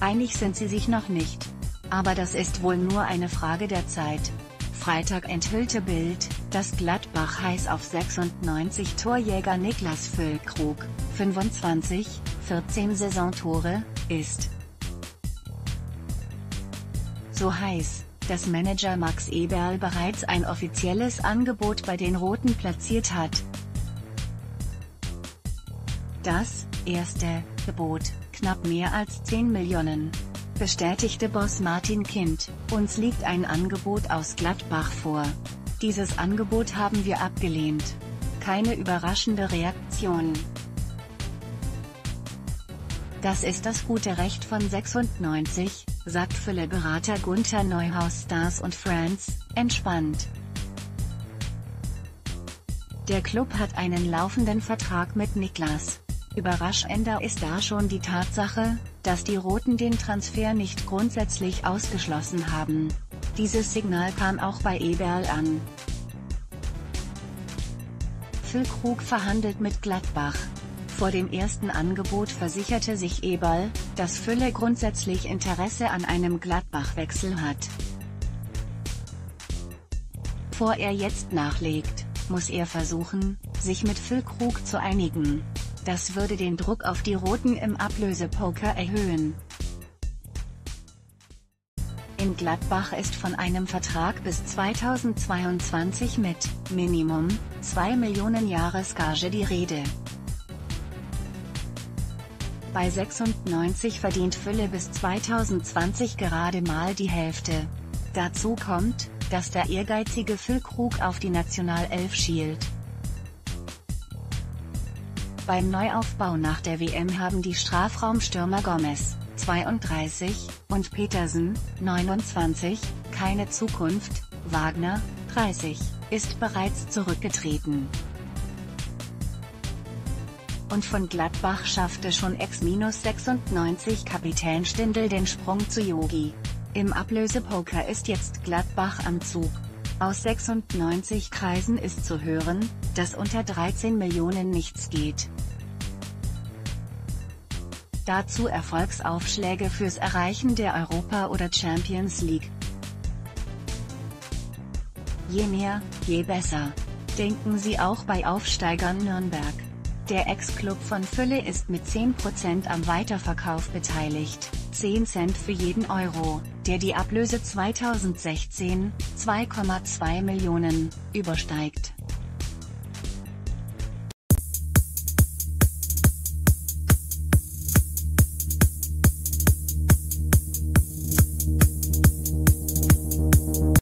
Einig sind sie sich noch nicht. Aber das ist wohl nur eine Frage der Zeit. Freitag enthüllte Bild, dass Gladbach heiß auf 96 Torjäger Niklas Füllkrug, 25, 14 Saisontore, ist. So heiß, dass Manager Max Eberl bereits ein offizielles Angebot bei den Roten platziert hat. Das, erste, Gebot, knapp mehr als 10 Millionen. Bestätigte Boss Martin Kind, uns liegt ein Angebot aus Gladbach vor. Dieses Angebot haben wir abgelehnt. Keine überraschende Reaktion. Das ist das gute Recht von 96, sagt Fülle-Berater Gunther Neuhaus Stars und Friends, entspannt. Der Club hat einen laufenden Vertrag mit Niklas. Überraschender ist da schon die Tatsache, dass die Roten den Transfer nicht grundsätzlich ausgeschlossen haben. Dieses Signal kam auch bei Eberl an. Füllkrug verhandelt mit Gladbach. Vor dem ersten Angebot versicherte sich Eberl, dass Fülle grundsätzlich Interesse an einem Gladbach-Wechsel hat. Bevor er jetzt nachlegt, muss er versuchen, sich mit Füllkrug zu einigen. Das würde den Druck auf die Roten im Ablösepoker erhöhen. In Gladbach ist von einem Vertrag bis 2022 mit Minimum 2 Millionen Jahresgage die Rede. Bei 96 verdient Fülle bis 2020 gerade mal die Hälfte. Dazu kommt, dass der ehrgeizige Füllkrug auf die Nationalelf schielt. Beim Neuaufbau nach der WM haben die Strafraumstürmer Gomez, 32, und Petersen, 29, keine Zukunft, Wagner, 30, ist bereits zurückgetreten. Und von Gladbach schaffte schon Ex-96 Kapitän Stindl den Sprung zu Yogi. Im Ablösepoker ist jetzt Gladbach am Zug. Aus 96 Kreisen ist zu hören, dass unter 13 Millionen nichts geht. Dazu Erfolgsaufschläge fürs Erreichen der Europa- oder Champions League. Je mehr, je besser. Denken Sie auch bei Aufsteigern Nürnberg. Der Ex-Club von Fülle ist mit 10% am Weiterverkauf beteiligt, 10 Cent für jeden Euro, der die Ablöse 2016, 2,2 Millionen, übersteigt.